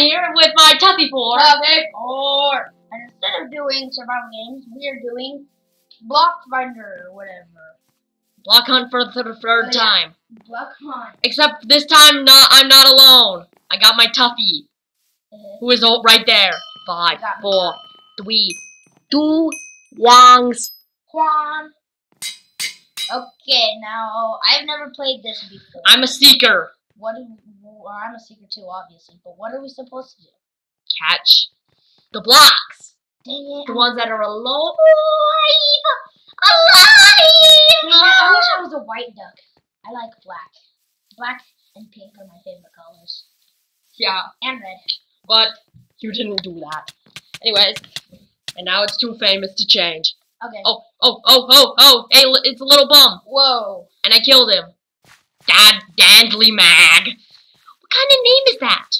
here with my Tuffy Four. Topic four. And instead of doing survival games, we are doing Block Finder or whatever. Block hunt for the third Oh, yeah. time. Block Hunt. Except this time, not I'm not alone. I got my Tuffy, Uh, who is all right there. Five, four, three, two, Wangs. Juan. Okay, now I've never played this before. I'm a seeker. What do well, I'm a secret too, obviously. But what are we supposed to do? Catch the blocks. Dang it! The ones that are alive. Dang it, I wish I was a white duck. I like black. Black and pink are my favorite colors. Yeah, And red. but you didn't do that. Anyways, and now it's too famous to change. Okay. Oh, oh, oh, oh, oh! Hey, it's a little bum, Whoa. and I killed him. Dad, Dandly Mag. What kind of name is that?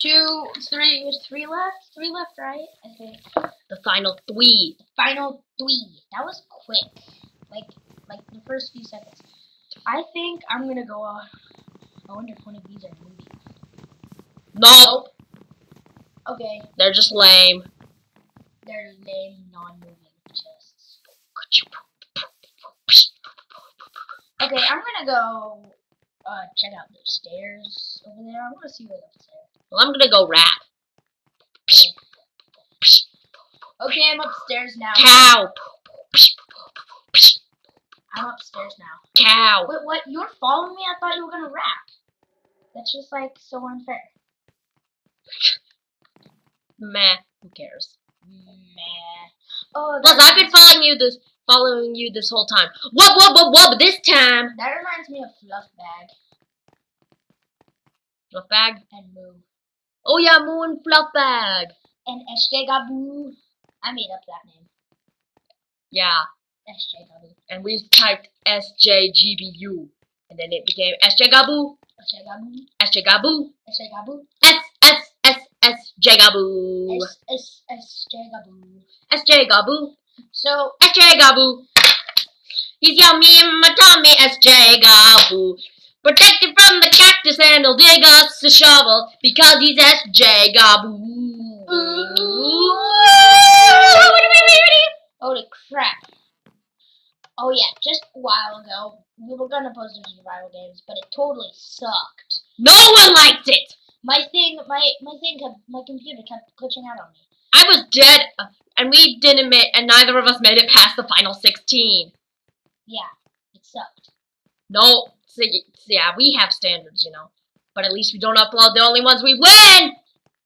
Two, three, there's three left? Three left, right? I think. The final three. The Final three. That was quick. Like, like the first few seconds. I think I'm gonna go, uh, I wonder if one of these are moving. Nope, Okay, they're just lame. they're lame, non-moving chests. Okay, I'm gonna go, uh, check out those stairs over there. I wanna see what else there. Well, I'm gonna go rap. Okay, I'm upstairs now. Cow. I'm upstairs now. Cow. Wait, what? You're following me? I thought you were gonna rap. That's just like so unfair. Meh. Who cares? Meh. Oh, Plus, I've been following you this, following you this whole time. Wub, wub, wub, wub. This time, That reminds me of Fluff Bag fluff bag. and Moo Oh yeah, moon fluff bag. and SJ I made up that name. Yeah, SJ Gabu. and we typed SJGBU, and then it became SJ Gabu, SJ Gabu. SJ Gabu, SJ Gabu. S S S S S S SJ Gabu. SJ Gabu, So SJ Gabu. He's yummy in my tummy, SJ Gabu. Protected from the cactus and he'll dig us a shovel because he's SJ Gabu. holy crap. Oh yeah, just a while ago we were gonna post some survival games, but it totally sucked. No one liked it. My thing, my my thing, kept, my computer kept glitching out on me. I was dead, and we didn't make, and neither of us made it past the final 16. Yeah, it sucked. No, see, yeah, we have standards, you know. But at least we don't upload the only ones we win!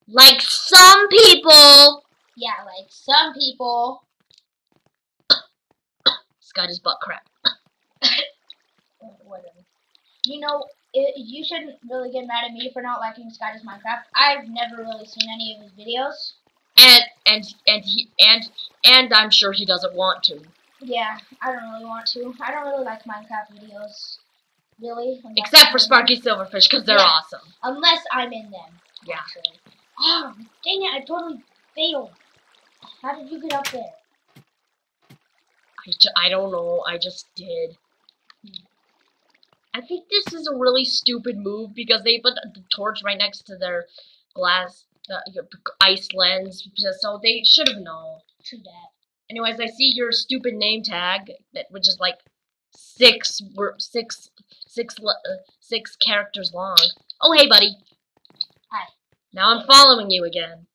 Like some people! Yeah, like some people. Scott is butt crap. Whatever. You know, it, you shouldn't really get mad at me for not liking SkyDoesMinecraft. I've never really seen any of his videos. And, and, and he, and, and I'm sure he doesn't want to. Yeah, I don't really want to. I don't really like Minecraft videos. Really. unless Except for Sparky Silverfish, because they're Yeah. awesome. Unless I'm in them. Yeah. Actually. Oh, dang it, I totally failed. How did you get up there? I, ju- I don't know, I just did. I think this is a really stupid move because they put the torch right next to their glass, uh, ice lens, so they should have known. True that. Anyways, I see your stupid name tag, that which is like six six six uh, six characters long. Oh, hey, buddy. Hi. Now I'm following you again.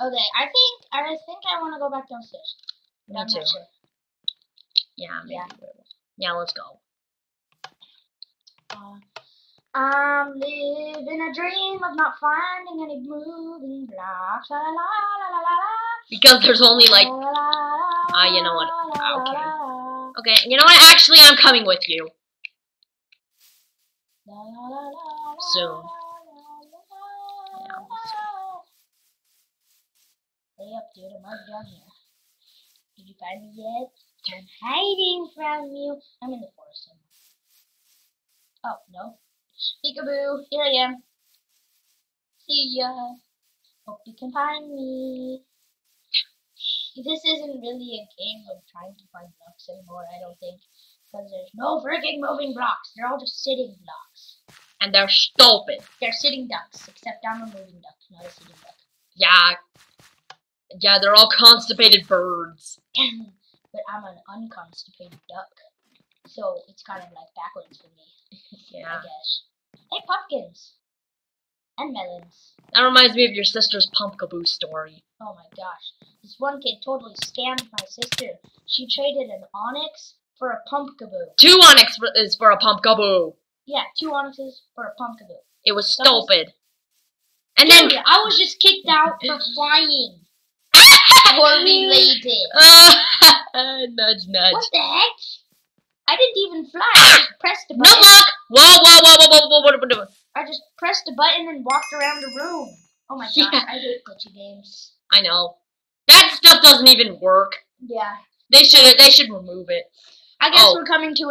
Okay, I think I think I want to go back downstairs. Me too. sure. Yeah. maybe Yeah. Yeah. Let's go. Uh, I'm living a dream of not finding any moving blocks. La la la la la. Because there's only like Ah, you know what? Ah, okay. okay. You know what? Actually, I'm coming with you. Soon. la, la, Yeah, la, we'll la. Hey up, dude. I'm right down here. Did you find me yet? I'm hiding from you. I'm in the forest somewhere. Oh, no. Peekaboo, here I am. See ya. Hope you can find me. This isn't really a game of trying to find blocks anymore, I don't think. Because there's no freaking moving blocks. They're all just sitting blocks. and they're stupid. They're sitting ducks, except I'm a moving duck, not a sitting duck. Yeah. Yeah, they're all constipated birds. but I'm an unconstipated duck. So it's kind of like backwards for me, Yeah. I guess. Hey, pumpkins! And melons. That reminds me of your sister's Pumpkaboo story. Oh my gosh. This one kid totally scammed my sister. She traded an Onix for a pumpkaboo. Two Onixes for- is for a Pumpkaboo. Yeah, two Onixes for a pumpkaboo. It was stupid. And then I was just kicked out for flying. Or related. Uh, nudge, nudge. What the heck? I didn't even fly. I just pressed the button. No, luck. Whoa, whoa, whoa, whoa, whoa, whoa, whoa, whoa. I just pressed the button and walked around the room. Oh my yeah. god, I hate glitchy games. I know. That stuff doesn't even work. Yeah. They should. They should remove it. I guess oh. we're coming to.